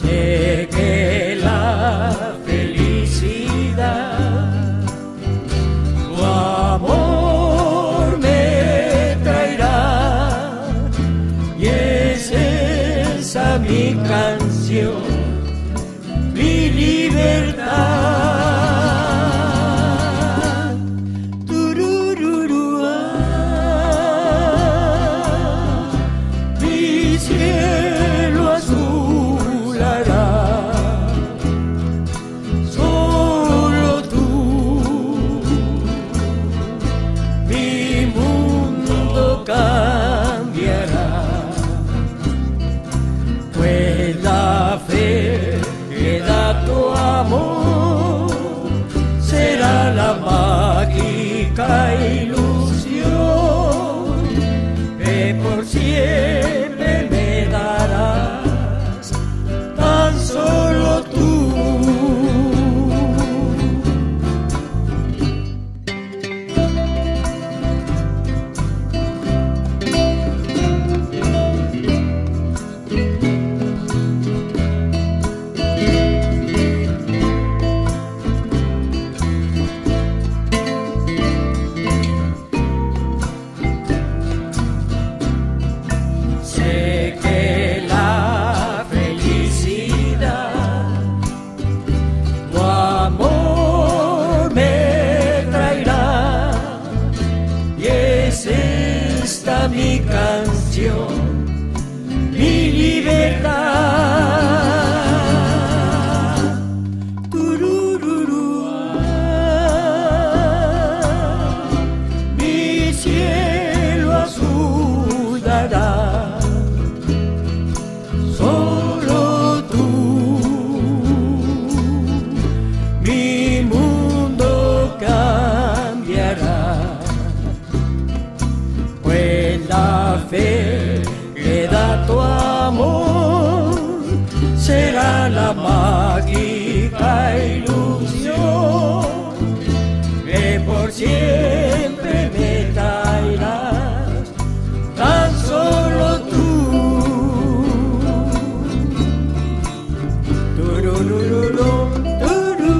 Sé que la felicidad, tu amor me traerá y es esa mi canción, mi libertad. Que mi canción, mi libertad. Mi cielo azul dará. Solo tú, mi fe que da tu amor. Será la mágica ilusión que por siempre me traerás, tan solo tú. Turururum, turu,